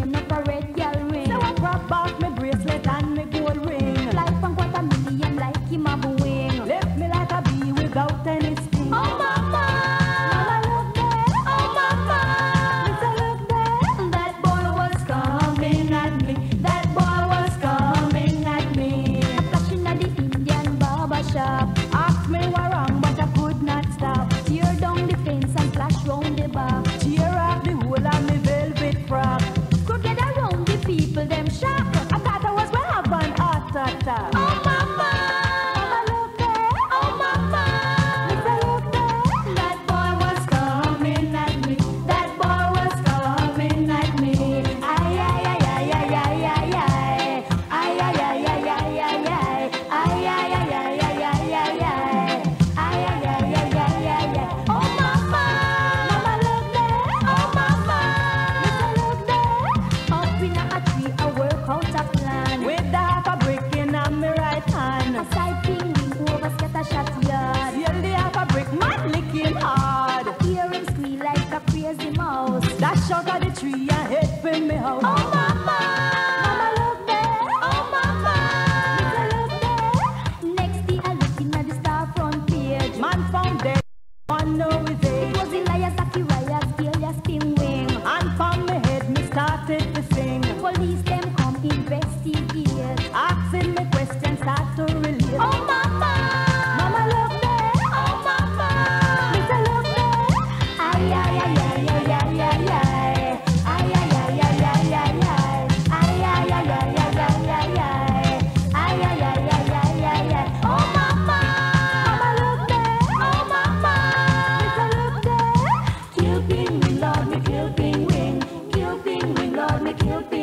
I'm not a red girl. 杀 shout at the tree I head from me house. you be?